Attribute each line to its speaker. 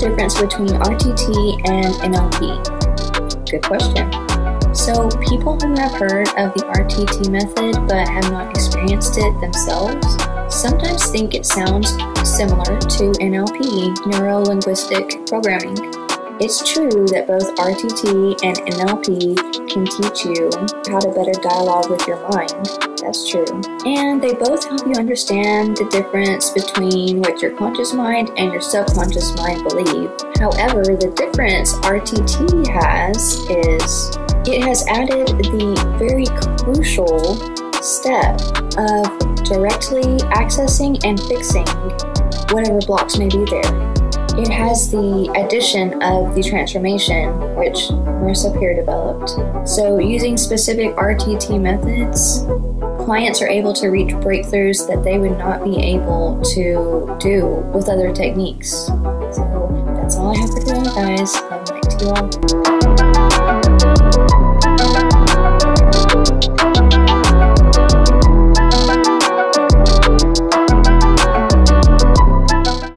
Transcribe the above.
Speaker 1: difference between RTT and NLP? Good question. So, people who have heard of the RTT method but have not experienced it themselves sometimes think it sounds similar to NLP, neuro linguistic programming. It's true that both RTT and NLP can teach you how to better dialogue with your mind. That's true. And they both help you understand the difference between what your conscious mind and your subconscious mind believe. However, the difference RTT has is it has added the very crucial step of directly accessing and fixing whatever blocks may be there. It has the addition of the transformation, which Marissa Peer developed. So, using specific RTT methods, clients are able to reach breakthroughs that they would not be able to do with other techniques. So, that's all I have for today, guys. Have a to you all.